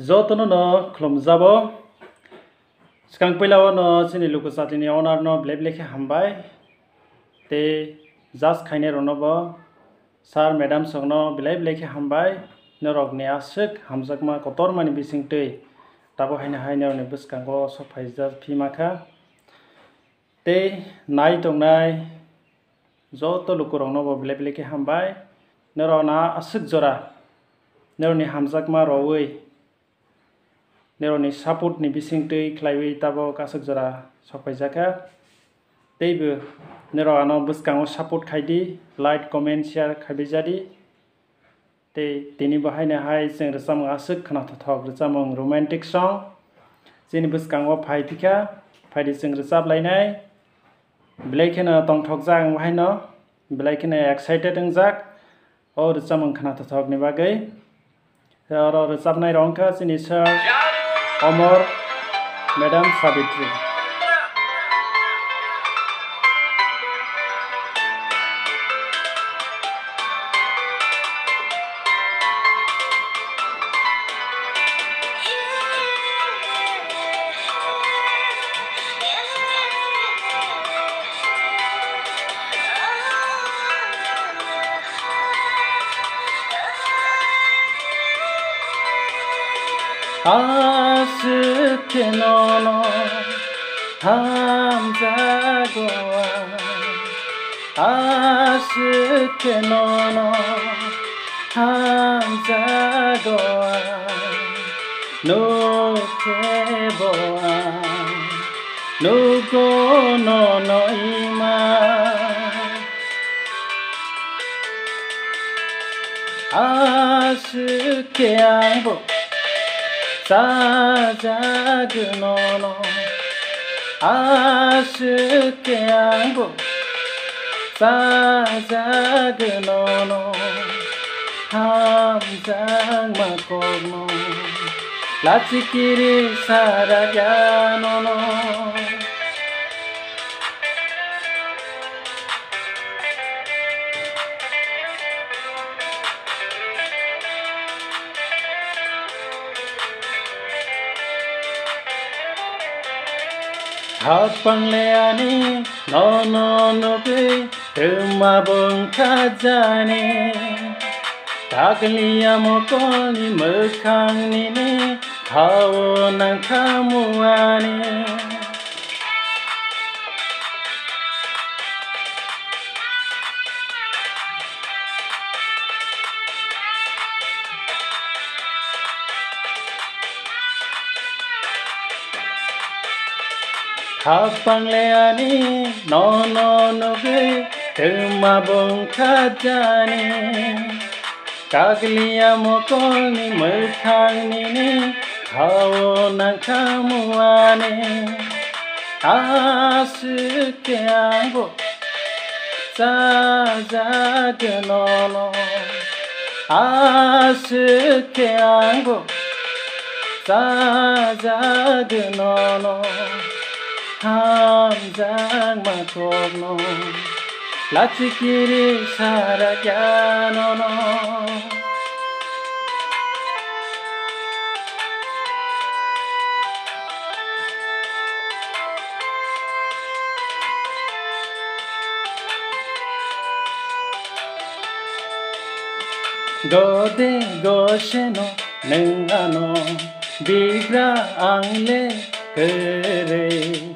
যতন ন খলমজাব সিকাং পৈলাও ন চিনি লুকু চাতিনি অনার ন ব্লেব লেখে হামবাই তে জাজ খাইনে রনব সার ম্যাডাম সঙ্গন ব্লেব লেখে হামবাই নরকনি আসুক হামজাকমা কতর মানি বিসিং তৈ তাবো হাইনে হাইনে রনে বসকাঙ্গ সফাইজা ফিমাখা তে নাই টংনাই যত লুকু রনব ব্লেব লেখে হামবাই নর না আসুক জরা নরনি হামজাকমা রওই neroni support ni bising tui khlaiwi tabo kasuk jora sokpaijaka teibo nero ano bwskango support khaidi like comment share khaibijadi tei tini bahaina hai जों रोजामो आसुक खोनाथाव रोजामं romantic song जोंनि bwskango फाइफिखा फाइदि जों रोजाबलायनाय बेलायखेनो तंथकजाक बाहायनो बेलायखेनो एक्साइटेड जाक अ रोजामं खोनाथावनि बागै रोजाबनाय रंखा जोंनि सोर অমর ম্যাডাম সাবিত্রী あすけのの半座後はあすけのの半座後はのけぼはのごのの今あすけあんぼさざくのの。あすけあごさざくのの。はんざんまこの。拉致切りさらやのの。हातपन्ने अनि ननोपे हेमा बङ्खा जाने। ढाकलिया मकली मखानिने खाओ नखामुआने 합방레아니 너너너그 그마봉 카자니? 까글리야 모꼴니 물캉니니? 가오난 카무아니? 아스케 안고 짜자그 너너 아스케 안고 짜자그 너너 함장 마토노 라치키리 사라갸노노 고데 고셰노 능아노 비그라 앙레 그래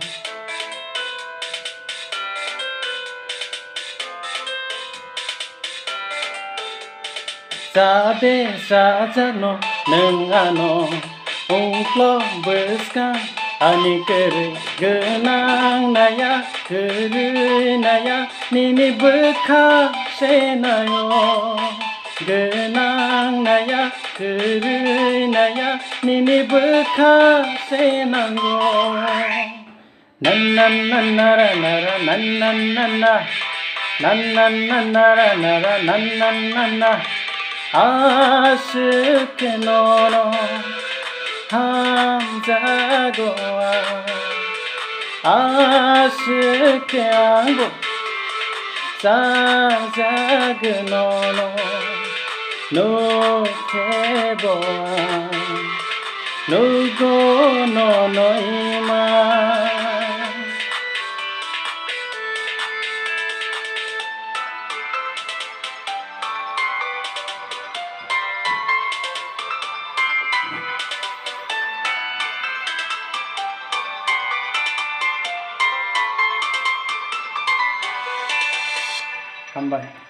Sabe sajano nengano ungklo beska ani kere genang naya kere naya nini bekha senayo genang naya kere naya nini bekha senango nan nan nan nara nara nan nan nan na. Nan nan nan nara nara nan nan nan nan aşık nono hamza goa aşık ango sazag nono no keboa no go nono number